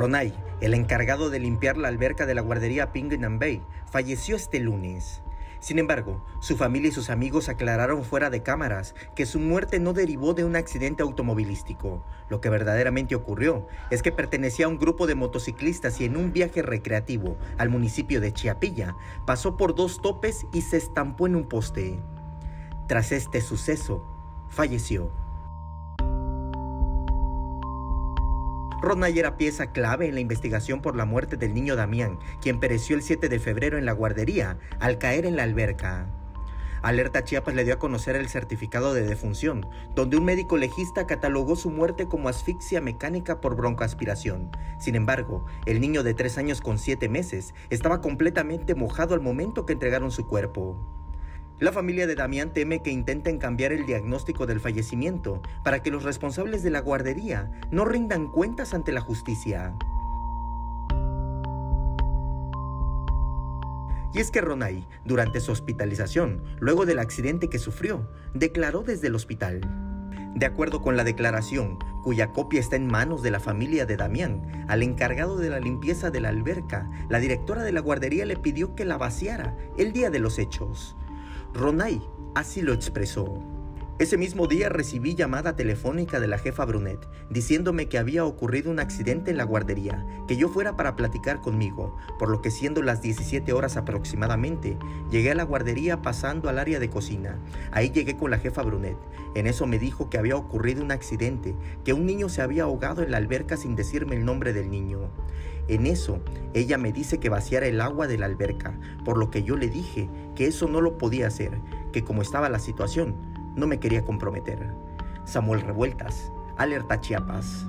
Ronay, el encargado de limpiar la alberca de la guardería Penguin Bay, falleció este lunes. Sin embargo, su familia y sus amigos aclararon fuera de cámaras que su muerte no derivó de un accidente automovilístico. Lo que verdaderamente ocurrió es que pertenecía a un grupo de motociclistas y en un viaje recreativo al municipio de Chiapilla pasó por dos topes y se estampó en un poste. Tras este suceso, falleció. Ronay era pieza clave en la investigación por la muerte del niño Damián, quien pereció el 7 de febrero en la guardería al caer en la alberca. Alerta Chiapas le dio a conocer el certificado de defunción, donde un médico legista catalogó su muerte como asfixia mecánica por broncoaspiración. Sin embargo, el niño de 3 años con 7 meses estaba completamente mojado al momento que entregaron su cuerpo. La familia de Damián teme que intenten cambiar el diagnóstico del fallecimiento para que los responsables de la guardería no rindan cuentas ante la justicia. Y es que Ronay, durante su hospitalización, luego del accidente que sufrió, declaró desde el hospital. De acuerdo con la declaración, cuya copia está en manos de la familia de Damián, al encargado de la limpieza de la alberca, la directora de la guardería le pidió que la vaciara el día de los hechos. Ronay así lo expresó. Ese mismo día recibí llamada telefónica de la jefa Brunet diciéndome que había ocurrido un accidente en la guardería, que yo fuera para platicar conmigo, por lo que siendo las 17 horas aproximadamente, llegué a la guardería pasando al área de cocina. Ahí llegué con la jefa Brunet. En eso me dijo que había ocurrido un accidente, que un niño se había ahogado en la alberca sin decirme el nombre del niño. En eso, ella me dice que vaciara el agua de la alberca, por lo que yo le dije que eso no lo podía hacer, que como estaba la situación, no me quería comprometer. Samuel Revueltas, Alerta Chiapas.